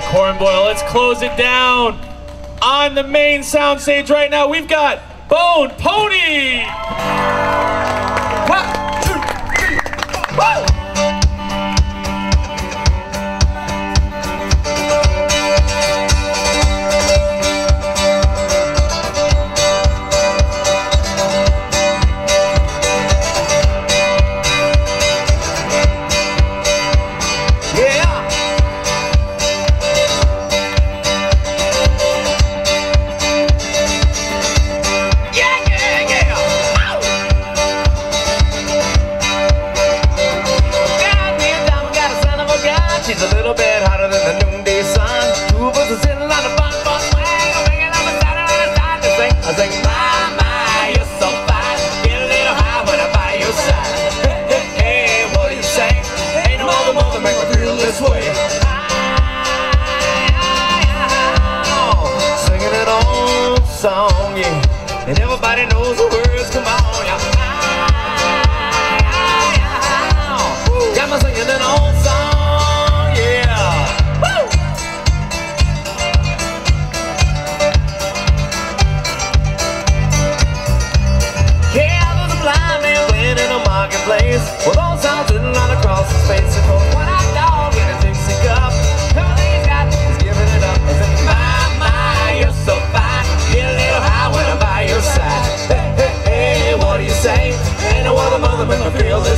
right, Corn Boil, let's close it down. On the main sound stage right now, we've got Bonepony. One, two, three, woo! She's a little bit hotter than the noonday sun. Two of us are sitting on a bus bus wagon, making up a Saturday and start to sing. I sing, my, my, you're so fine. Get a little high when I'm by your side. Hey, hey, hey, what do you say? Ain't no other mother make me feel this way. Song, yeah. And everybody knows the words, come on, yeah. Got me singing an old song, no other mother make me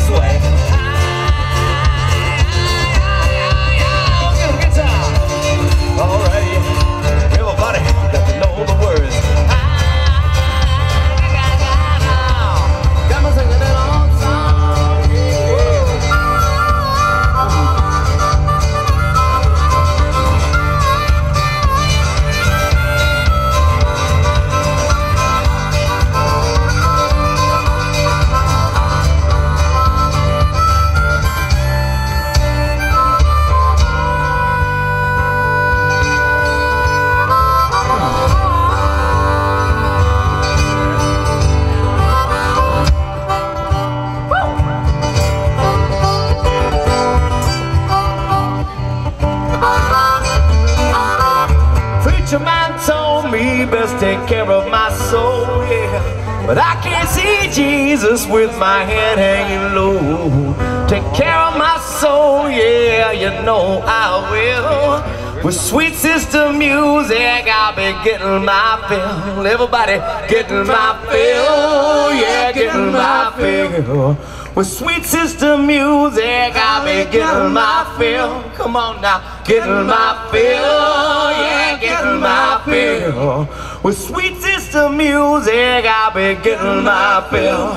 care of my soul, yeah. But I can't see Jesus with my head hanging low. Take care of my soul, yeah, you know I will. With sweet sister music, I'll be getting my fill. Everybody getting my fill, yeah, getting my fill. With sweet sister music, I'll be getting my fill. Come on now, getting my fill, yeah, getting my fill. With sweet sister music, I'll be getting my fill.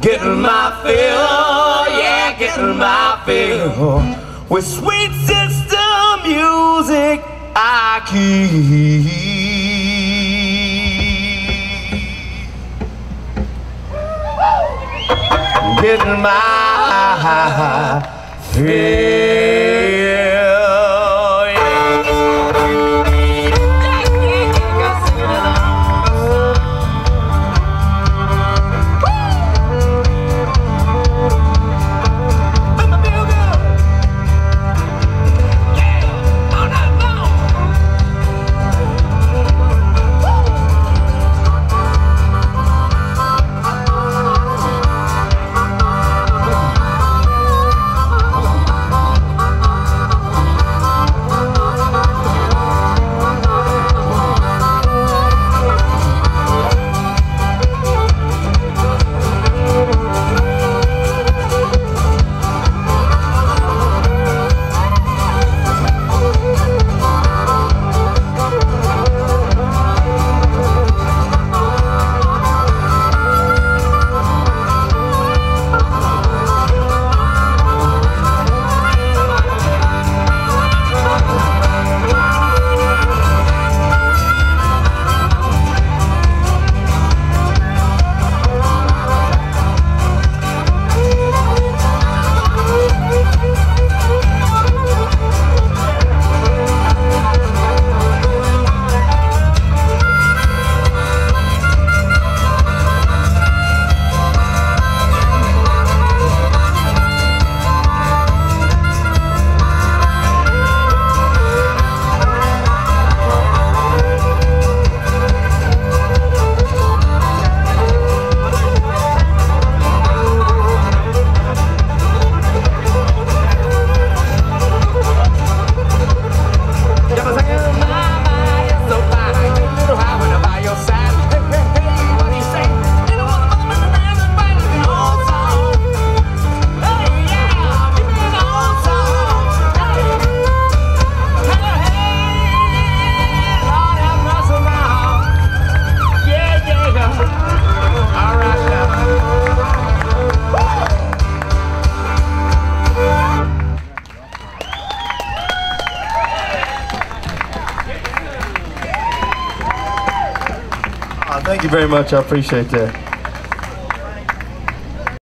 Getting my fill, yeah, getting my fill. With sweet sister music, I keep. getting my fill. Thank you very much. I appreciate that.